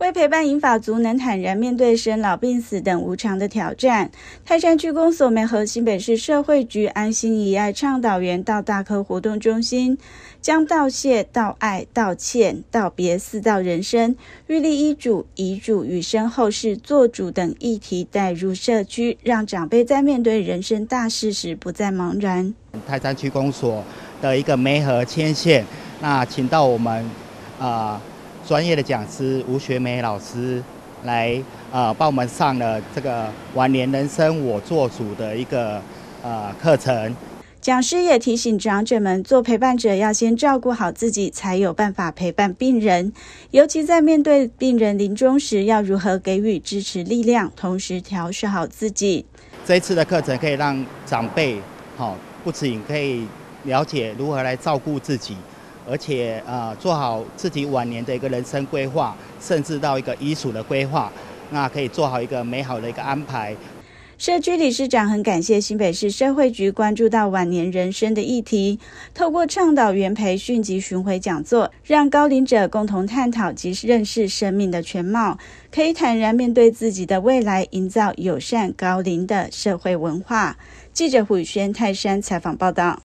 为陪伴银发族能坦然面对生老病死等无常的挑战，泰山区公所美和新北市社会局安心遗爱倡导员到大科活动中心，将道谢、道爱、道歉、道别四道人生、预立遗嘱、遗嘱与身后事做主等议题带入社区，让长辈在面对人生大事时不再茫然。泰山区公所的一个梅和牵线，那请到我们啊。专业的讲师吴学梅老师来呃帮我们上了这个晚年人生我做主的一个呃课程。讲师也提醒长者们，做陪伴者要先照顾好自己，才有办法陪伴病人。尤其在面对病人临终时，要如何给予支持力量，同时调试好自己。这一次的课程可以让长辈好，不仅可以了解如何来照顾自己。而且啊，做好自己晚年的一个人生规划，甚至到一个遗嘱的规划，那可以做好一个美好的一个安排。社区理事长很感谢新北市社会局关注到晚年人生的议题，透过倡导员培训及巡回讲座，让高龄者共同探讨及认识生命的全貌，可以坦然面对自己的未来，营造友善高龄的社会文化。记者胡宇轩泰山采访报道。